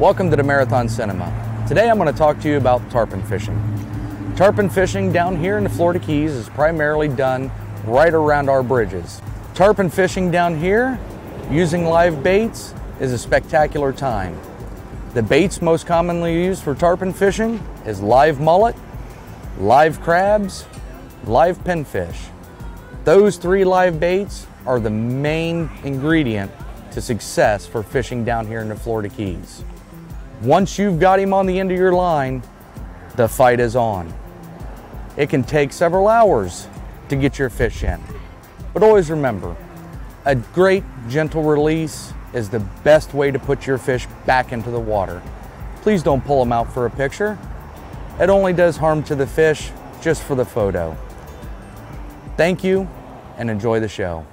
Welcome to the Marathon Cinema. Today I'm going to talk to you about tarpon fishing. Tarpon fishing down here in the Florida Keys is primarily done right around our bridges. Tarpon fishing down here using live baits is a spectacular time. The baits most commonly used for tarpon fishing is live mullet, live crabs, live pinfish. Those three live baits are the main ingredient to success for fishing down here in the Florida Keys. Once you've got him on the end of your line, the fight is on. It can take several hours to get your fish in. But always remember, a great gentle release is the best way to put your fish back into the water. Please don't pull them out for a picture. It only does harm to the fish just for the photo. Thank you and enjoy the show.